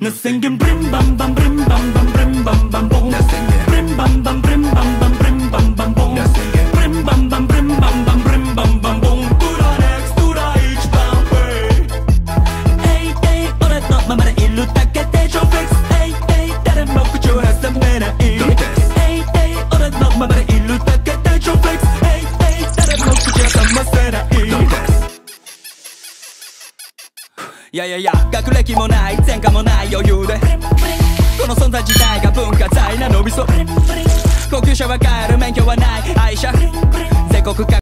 Nothing can brim bam bam brim bam bam brim bam bam boom Nothing can brim bam bam brim bam bam brim bam bam boom Nothing can brim bam bam brim bam bam brim bam bam boom 뚫어 next 뚫어 each bam way 에이 에이 오랫 너 맘만의 일로 닦게 줘 fix 에이 에이 다른 먹고 좋아서 매나 이 Don't test. 에이 에이 오랫 너 맘만의 일로 닦게 줘 fix いやいやいや学歴もない前科もない余裕で。この存在自体が文化財な伸びそう高級車は買える免許はない愛車全国各